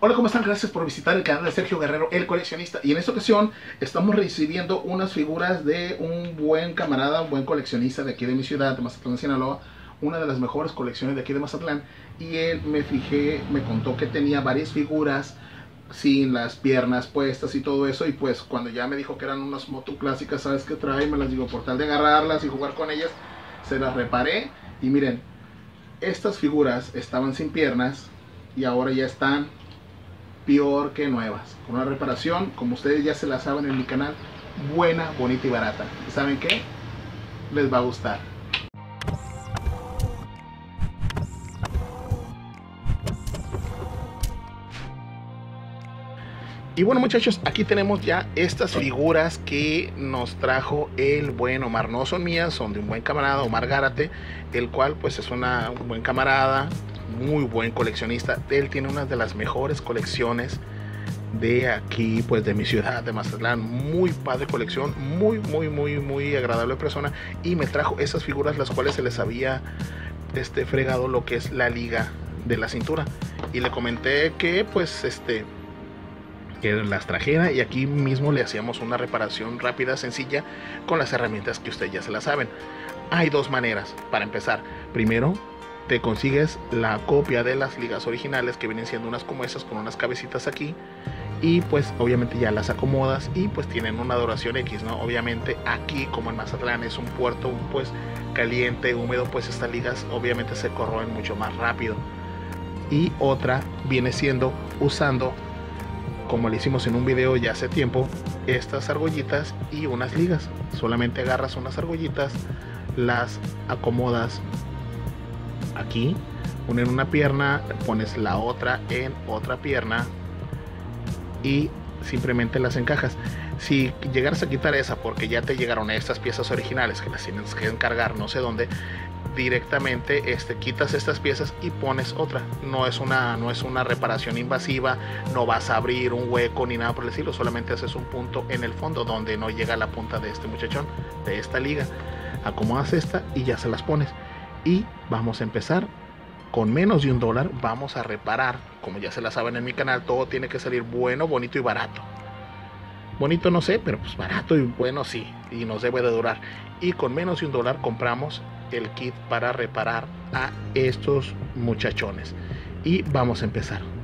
Hola, ¿cómo están? Gracias por visitar el canal de Sergio Guerrero, el coleccionista. Y en esta ocasión estamos recibiendo unas figuras de un buen camarada, un buen coleccionista de aquí de mi ciudad, de Mazatlán, Sinaloa. Una de las mejores colecciones de aquí de Mazatlán. Y él me fijé, me contó que tenía varias figuras sin las piernas puestas y todo eso. Y pues cuando ya me dijo que eran unas moto clásicas, ¿sabes qué trae? Me las digo por tal de agarrarlas y jugar con ellas. Se las reparé. Y miren, estas figuras estaban sin piernas y ahora ya están peor que nuevas. Con una reparación, como ustedes ya se la saben en mi canal, buena, bonita y barata. ¿Y saben qué? Les va a gustar. Y bueno muchachos, aquí tenemos ya estas figuras que nos trajo el buen Omar. No son mías, son de un buen camarada, Omar Gárate, el cual pues es una, un buen camarada, muy buen coleccionista. Él tiene una de las mejores colecciones de aquí, pues de mi ciudad, de Mazatlán. Muy padre colección, muy, muy, muy, muy agradable persona. Y me trajo esas figuras las cuales se les había este, fregado lo que es la liga de la cintura. Y le comenté que pues este que las trajera y aquí mismo le hacíamos una reparación rápida, sencilla, con las herramientas que ustedes ya se las saben. Hay dos maneras para empezar. Primero, te consigues la copia de las ligas originales que vienen siendo unas como esas con unas cabecitas aquí y pues obviamente ya las acomodas y pues tienen una duración X, ¿no? Obviamente aquí como en Mazatlán es un puerto pues caliente, húmedo, pues estas ligas obviamente se corroen mucho más rápido. Y otra viene siendo usando como le hicimos en un video ya hace tiempo, estas argollitas y unas ligas. Solamente agarras unas argollitas, las acomodas aquí, una en una pierna, pones la otra en otra pierna y simplemente las encajas. Si llegaras a quitar esa porque ya te llegaron estas piezas originales que las tienes que encargar no sé dónde, directamente este, quitas estas piezas y pones otra. No es, una, no es una reparación invasiva, no vas a abrir un hueco ni nada por el estilo, solamente haces un punto en el fondo donde no llega la punta de este muchachón, de esta liga. Acomodas esta y ya se las pones y vamos a empezar con menos de un dólar vamos a reparar como ya se la saben en mi canal todo tiene que salir bueno bonito y barato bonito no sé pero pues barato y bueno sí y nos debe de durar y con menos de un dólar compramos el kit para reparar a estos muchachones. Y vamos a empezar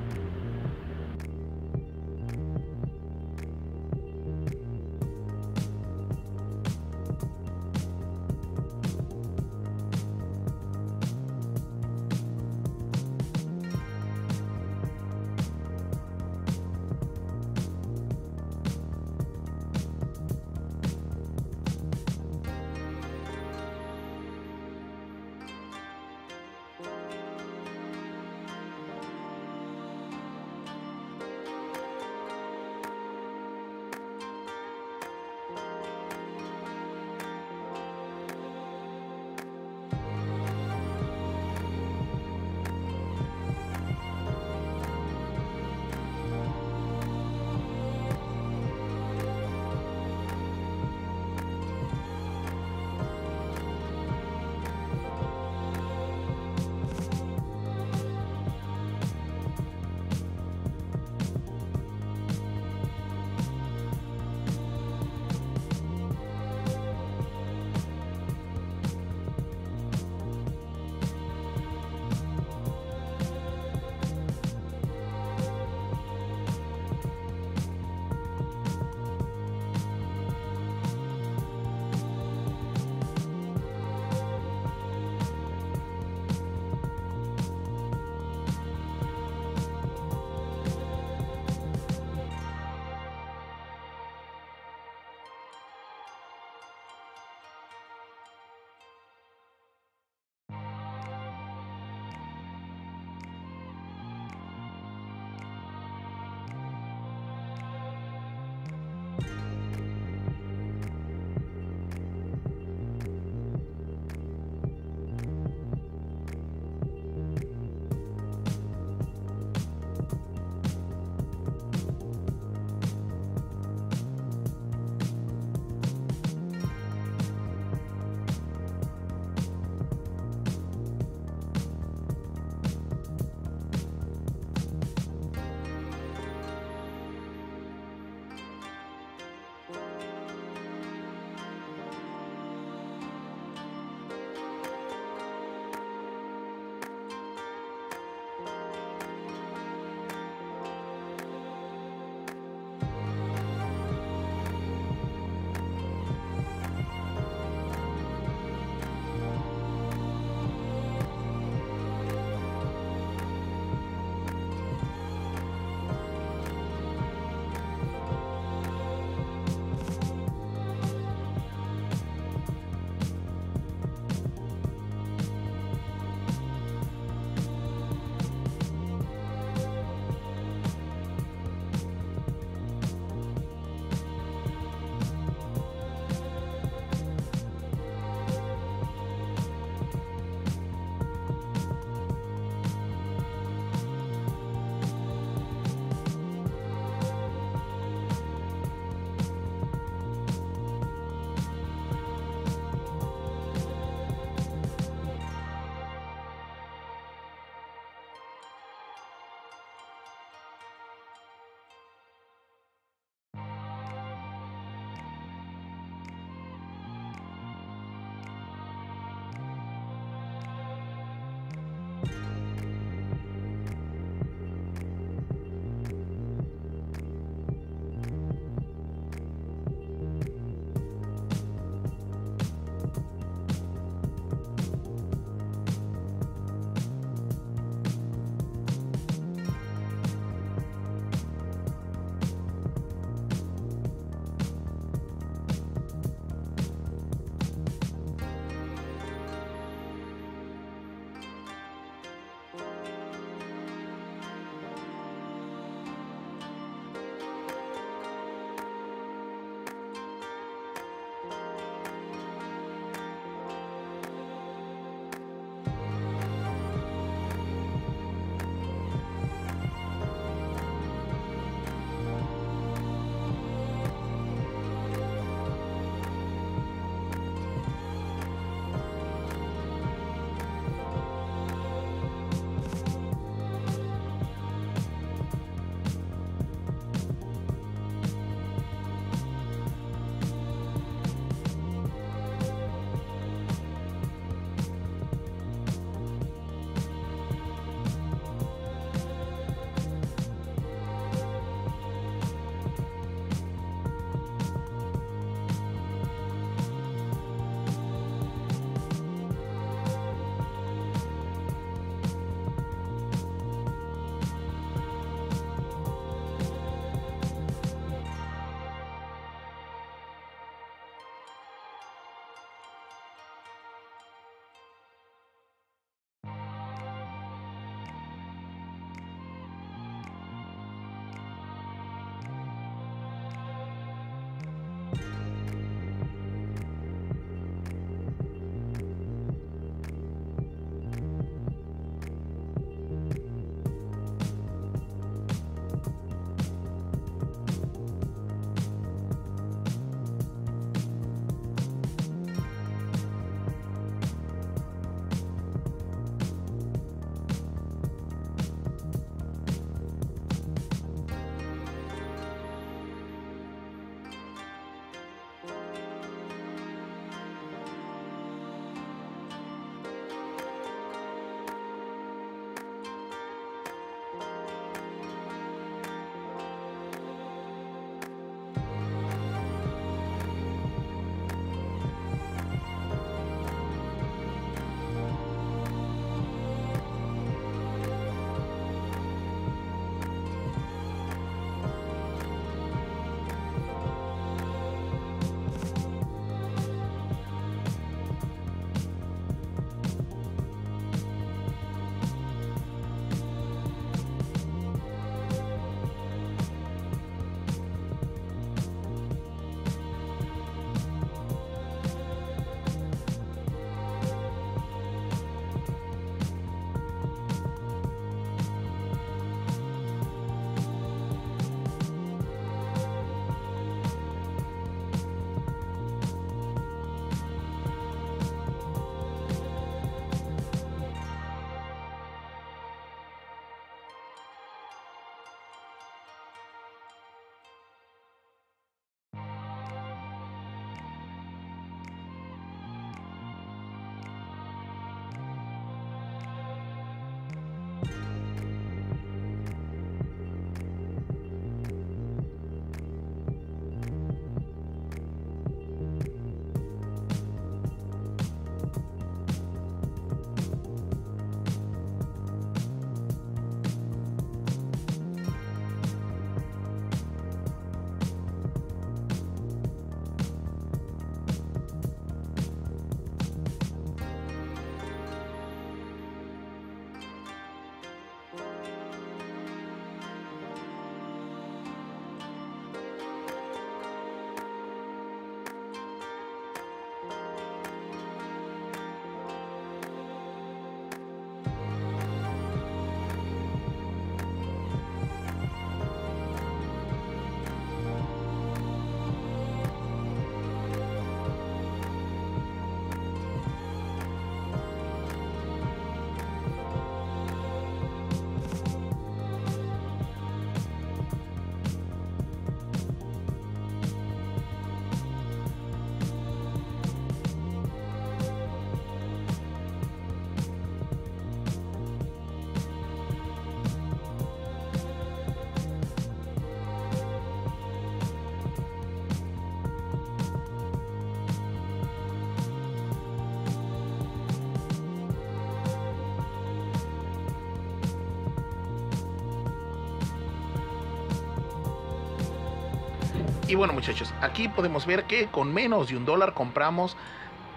Y bueno muchachos, aquí podemos ver que con menos de un dólar compramos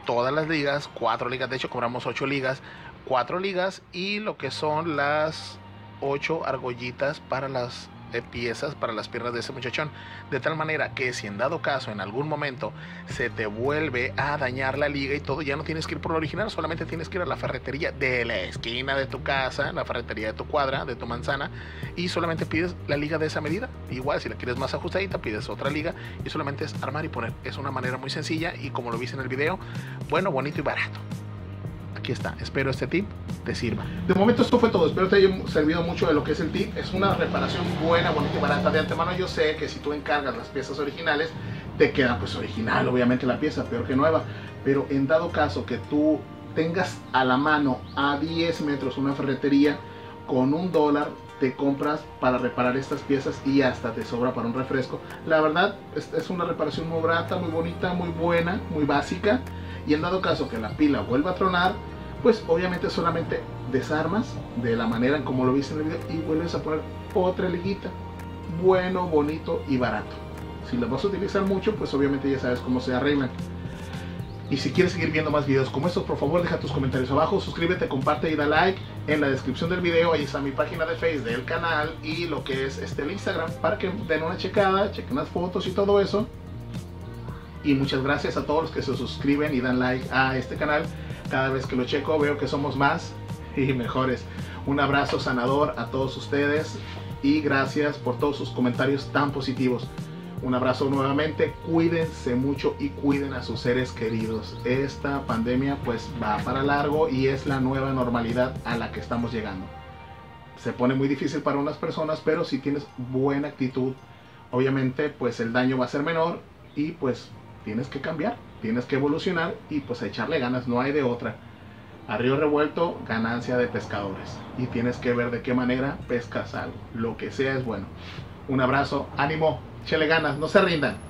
todas las ligas, cuatro ligas, de hecho compramos ocho ligas, cuatro ligas y lo que son las ocho argollitas para las piezas para las piernas de ese muchachón. De tal manera que si en dado caso en algún momento se te vuelve a dañar la liga y todo, ya no tienes que ir por lo original, solamente tienes que ir a la ferretería de la esquina de tu casa, la ferretería de tu cuadra, de tu manzana, y solamente pides la liga de esa medida. Igual, si la quieres más ajustadita, pides otra liga y solamente es armar y poner. Es una manera muy sencilla y como lo viste en el video, bueno, bonito y barato aquí está. Espero este tip te sirva. De momento esto fue todo. Espero te haya servido mucho de lo que es el tip. Es una reparación buena, bonita y barata. De antemano yo sé que si tú encargas las piezas originales, te queda pues original, obviamente la pieza, peor que nueva. Pero en dado caso que tú tengas a la mano a 10 metros una ferretería con un dólar te compras para reparar estas piezas y hasta te sobra para un refresco. La verdad es, una reparación muy barata, muy bonita, muy buena, muy básica. Y en dado caso que la pila vuelva a tronar, pues obviamente solamente desarmas de la manera en como lo viste en el video y vuelves a poner otra liguita. Bueno, bonito y barato. Si lo vas a utilizar mucho, pues obviamente ya sabes cómo se arreglan. Y si quieres seguir viendo más videos como estos, por favor deja tus comentarios abajo, suscríbete, comparte y da like. En la descripción del video ahí está mi página de Facebook del canal y lo que es este el Instagram para que den una checada, chequen las fotos y todo eso. Y muchas gracias a todos los que se suscriben y dan like a este canal. Cada vez que lo checo veo que somos más y mejores. Un abrazo sanador a todos ustedes y gracias por todos sus comentarios tan positivos. Un abrazo nuevamente, cuídense mucho y cuiden a sus seres queridos. Esta pandemia pues va para largo y es la nueva normalidad a la que estamos llegando. Se pone muy difícil para unas personas, pero si tienes buena actitud, obviamente pues el daño va a ser menor y pues tienes que cambiar, tienes que evolucionar y pues echarle ganas, no hay de otra. A río revuelto, ganancia de pescadores. Y tienes que ver de qué manera pescas algo. Lo que sea es bueno. Un abrazo, ánimo, échale ganas, no se rindan.